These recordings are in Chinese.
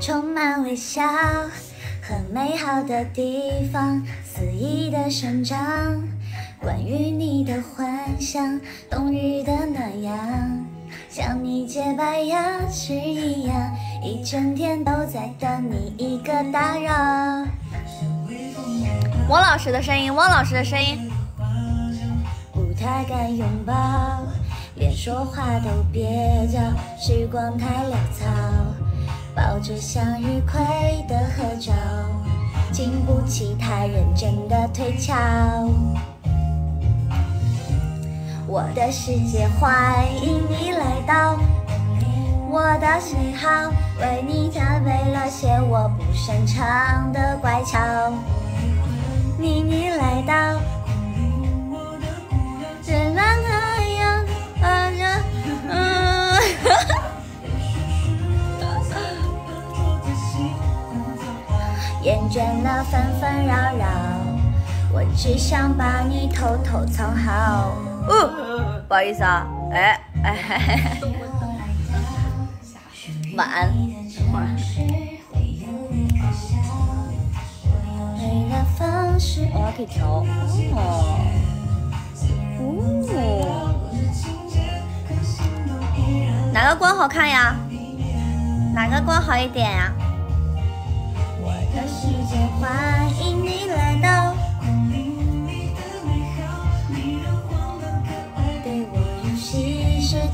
充满微笑和美好的地方，肆意的生长。关于你的幻想，冬日的暖阳，像你洁白牙齿一样，一整天都在等你一个打扰。汪老师的声音，汪老师的声音。不太敢拥抱，连说话都蹩脚，时光太潦草，抱着向日葵的合照，经不起太认真的推敲。我的世界欢迎你来到，我的喜好为你准备了些我不擅长的乖巧。你你来到，倦了纷纷扰扰，我只想把你偷偷藏好。哦，不好意思啊，哎哎嘿嘿嘿，晚安。美的方式，哦，可以调。哦。哦。哪个光好看呀？哪个光好一点呀？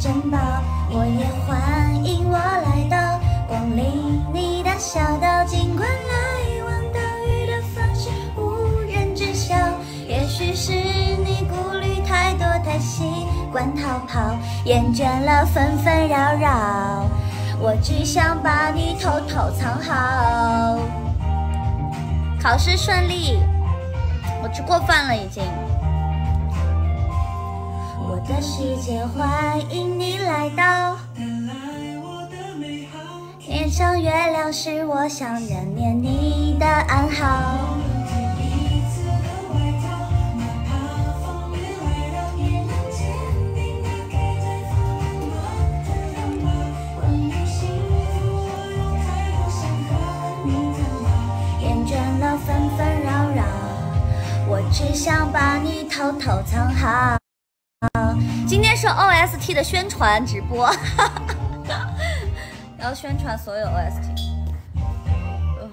城堡，我也欢迎我来到，光临你的小岛，尽管来。往岛屿的方式无人知晓，也许是你顾虑太多，太习惯逃跑，厌倦了纷纷扰扰，我只想把你偷偷藏好。考试顺利，我吃过饭了已经。我的世界欢迎来到，天上月亮是我想念念你的暗号。厌倦了纷纷扰扰，我只想把你偷偷藏好。今天是 OST 的宣传直播，要宣传所有 OST。哦，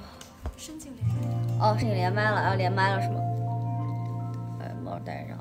申请连麦了，要连麦了是吗？把帽戴上。